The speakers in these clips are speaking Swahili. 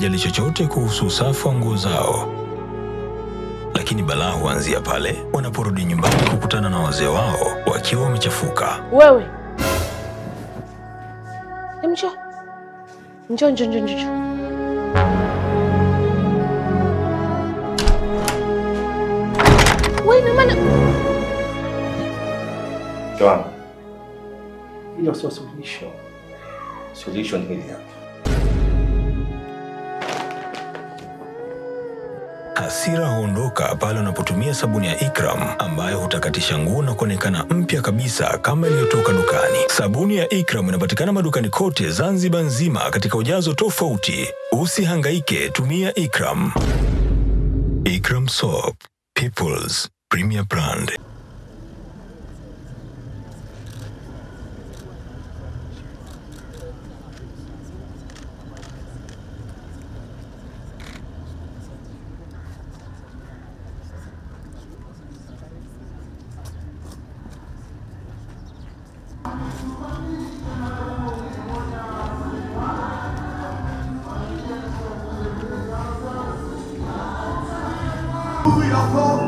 hawajali chochote kuhusu usafi wa nguo zao, lakini balaa huanzia pale wanaporudi nyumbani kukutana na wazee wao wakiwa wamechafuka. Wewe njoo njoo njoo njoo njoo. Wewe ina maana wangu, hilo sio suluhisho. Suluhisho ni hili hapa. Hasira huondoka pale unapotumia sabuni ya Ikram ambayo hutakatisha nguo na kuonekana mpya kabisa kama iliyotoka dukani. Sabuni ya Ikram inapatikana madukani kote Zanzibar nzima katika ujazo tofauti. Usihangaike, tumia Ikram. Ikram Soap, People's Premier Brand. call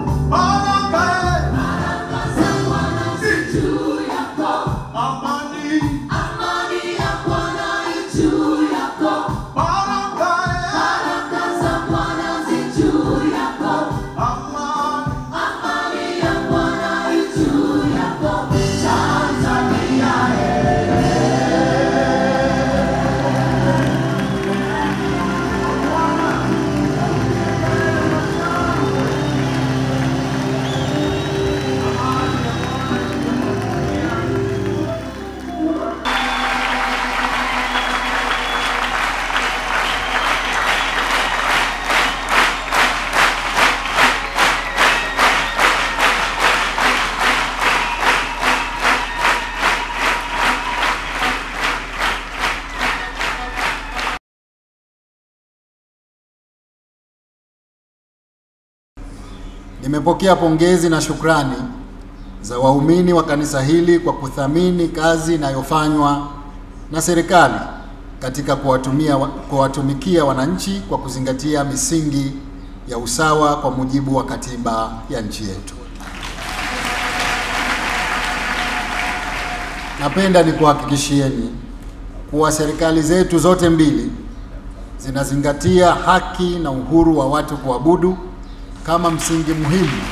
Nimepokea pongezi na shukrani za waumini wa kanisa hili kwa kuthamini kazi inayofanywa na serikali katika kuwatumia kuwatumikia wananchi kwa kuzingatia misingi ya usawa kwa mujibu wa katiba ya nchi yetu. Napenda nikuhakikishieni kuwa serikali zetu zote mbili zinazingatia haki na uhuru wa watu kuabudu kama msingi muhimu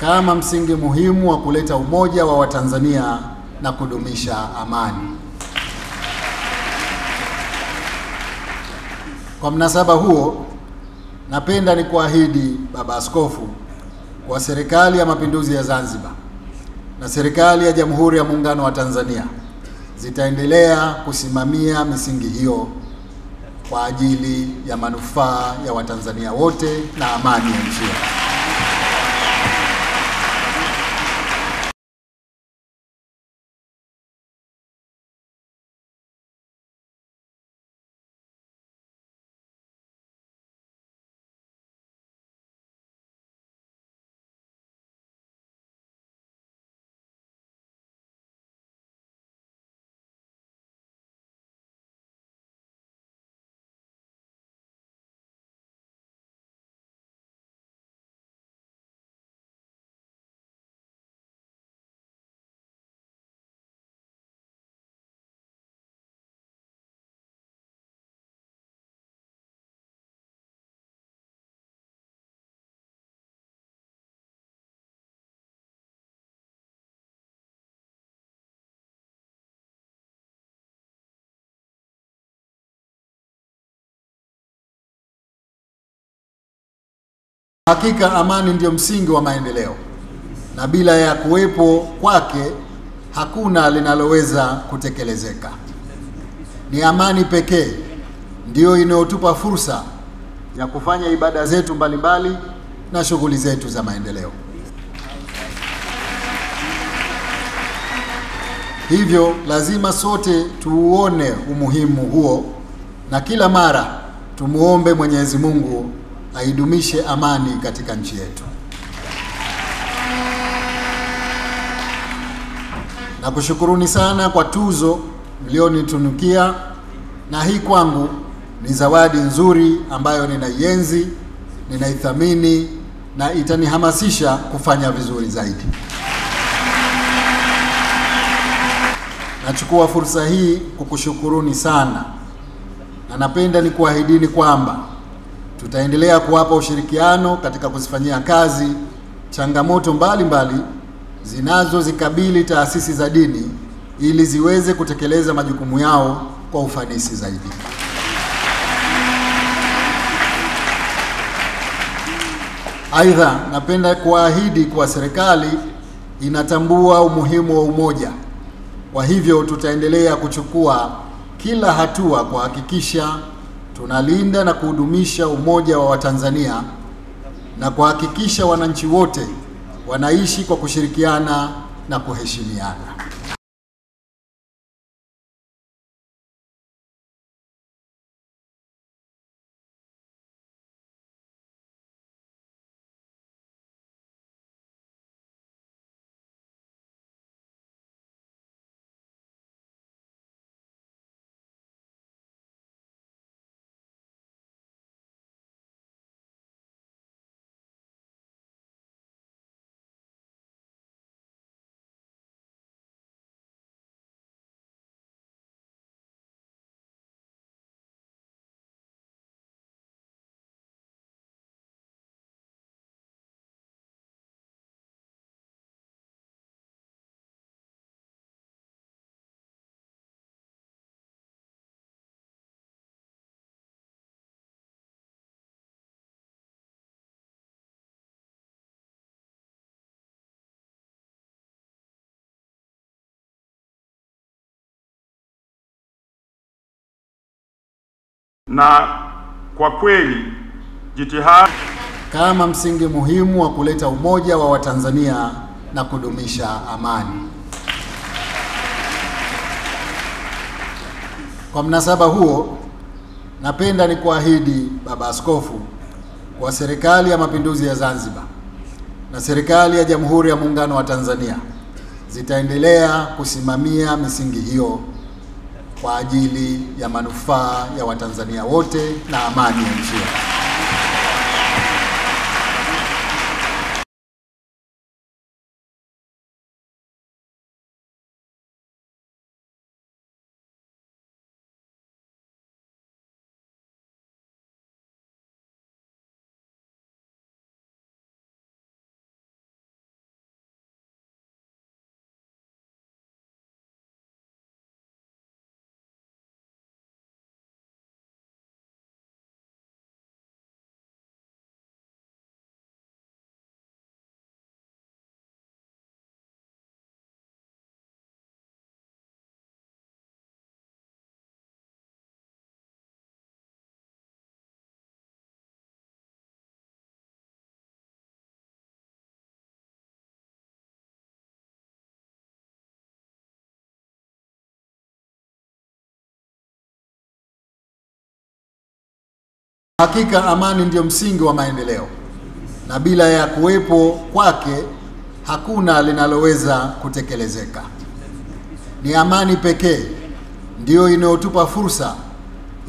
kama msingi muhimu wa kuleta umoja wa Watanzania na kudumisha amani. Kwa mnasaba huo, napenda ni kuahidi Baba Askofu kwa Serikali ya Mapinduzi ya Zanzibar na Serikali ya Jamhuri ya Muungano wa Tanzania zitaendelea kusimamia misingi hiyo kwa ajili ya manufaa ya Watanzania wote na amani ya nchi yetu. Hakika amani ndiyo msingi wa maendeleo, na bila ya kuwepo kwake hakuna linaloweza kutekelezeka. Ni amani pekee ndiyo inayotupa fursa ya kufanya ibada zetu mbalimbali na shughuli zetu za maendeleo. Hivyo lazima sote tuuone umuhimu huo na kila mara tumuombe Mwenyezi Mungu aidumishe amani katika nchi yetu. Na kushukuruni sana kwa tuzo mlionitunukia, na hii kwangu ni zawadi nzuri ambayo ninaienzi, ninaithamini na itanihamasisha kufanya vizuri zaidi. Nachukua fursa hii kukushukuruni sana na napenda nikuahidini kwamba tutaendelea kuwapa ushirikiano katika kuzifanyia kazi changamoto mbalimbali zinazozikabili taasisi za dini ili ziweze kutekeleza majukumu yao kwa ufanisi zaidi. Aidha, napenda kuahidi kuwa serikali inatambua umuhimu wa umoja. Kwa hivyo tutaendelea kuchukua kila hatua kuhakikisha tunalinda na kuhudumisha umoja wa Watanzania na kuhakikisha wananchi wote wanaishi kwa kushirikiana na kuheshimiana. Na kwa kweli jitihada kama msingi muhimu wa kuleta umoja wa Watanzania na kudumisha amani. Kwa mnasaba huo, napenda ni kuahidi Baba Askofu kwa Serikali ya Mapinduzi ya Zanzibar na Serikali ya Jamhuri ya Muungano wa Tanzania zitaendelea kusimamia misingi hiyo kwa ajili ya manufaa ya Watanzania wote na amani ya nchi yetu. Hakika amani ndiyo msingi wa maendeleo, na bila ya kuwepo kwake hakuna linaloweza kutekelezeka. Ni amani pekee ndiyo inayotupa fursa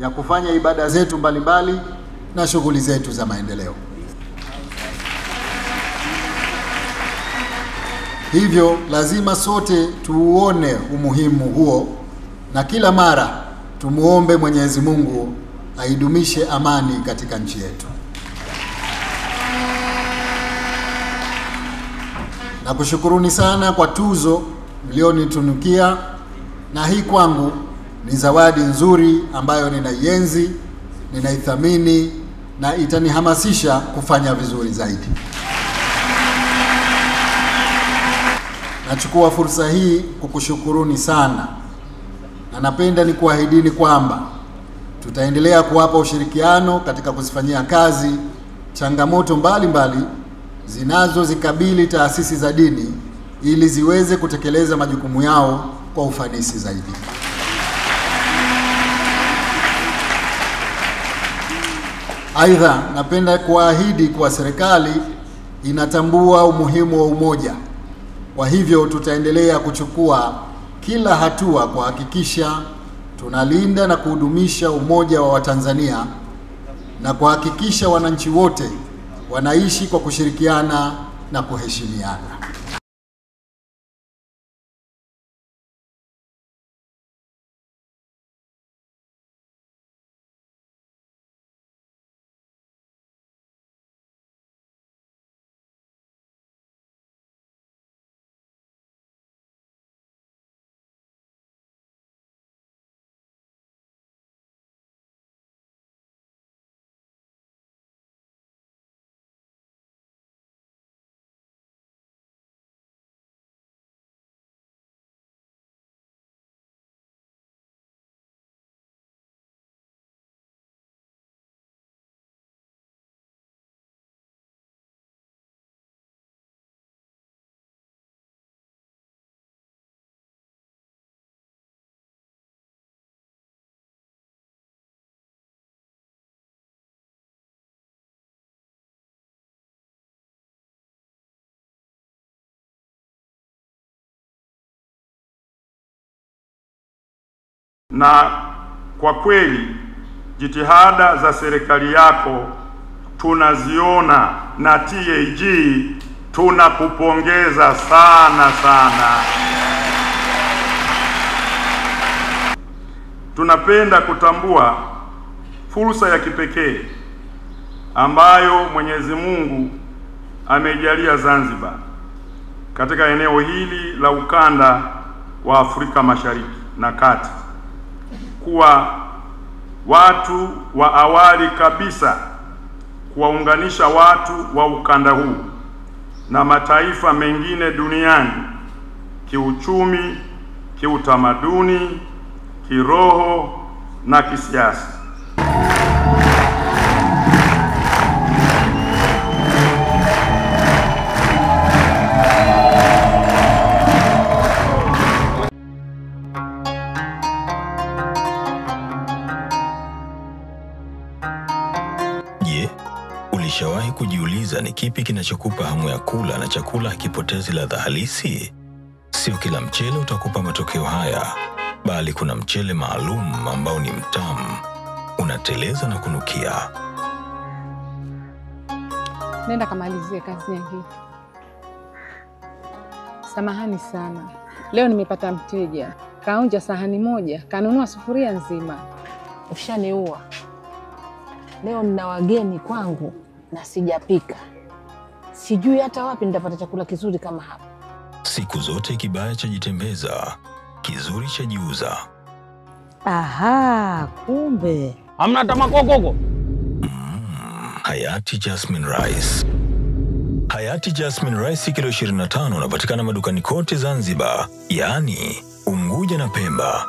ya kufanya ibada zetu mbalimbali na shughuli zetu za maendeleo. Hivyo lazima sote tuuone umuhimu huo na kila mara tumuombe Mwenyezi Mungu aidumishe amani katika nchi yetu. Na kushukuruni sana kwa tuzo mlionitunukia, na hii kwangu ni zawadi nzuri ambayo ninaienzi, ninaithamini na itanihamasisha kufanya vizuri zaidi. Nachukua fursa hii kukushukuruni sana na napenda nikuahidini kwamba tutaendelea kuwapa ushirikiano katika kuzifanyia kazi changamoto mbalimbali zinazozikabili taasisi za dini ili ziweze kutekeleza majukumu yao kwa ufanisi zaidi. Aidha, napenda kuahidi kuwa serikali inatambua umuhimu wa umoja. Kwa hivyo tutaendelea kuchukua kila hatua kuhakikisha tunalinda na kuhudumisha umoja wa Watanzania na kuhakikisha wananchi wote wanaishi kwa kushirikiana na kuheshimiana. Na kwa kweli jitihada za serikali yako tunaziona, na TAG tunakupongeza sana sana. Tunapenda kutambua fursa ya kipekee ambayo Mwenyezi Mungu ameijalia Zanzibar katika eneo hili la ukanda wa Afrika Mashariki na Kati kuwa watu wa awali kabisa kuwaunganisha watu wa ukanda huu na mataifa mengine duniani kiuchumi, kiutamaduni, kiroho na kisiasa. Kipi kinachokupa hamu ya kula na chakula hakipotezi ladha halisi? Sio kila mchele utakupa matokeo haya, bali kuna mchele maalum ambao ni mtamu, unateleza na kunukia. Nenda kamalizie kazi nyingine. Samahani sana, leo nimepata mteja kaonja sahani moja kanunua sufuria nzima. Ushaniua. Leo nina wageni kwangu na sijapika, sijui hata wapi nitapata chakula kizuri kama hapa. Siku zote kibaya chajitembeza, kizuri chajiuza. Aha, kumbe Hamna hata makokoko. Hayati Jasmine Rice. Hayati Jasmine Rice kilo 25 unapatikana madukani kote Zanzibar, yaani Unguja na Pemba.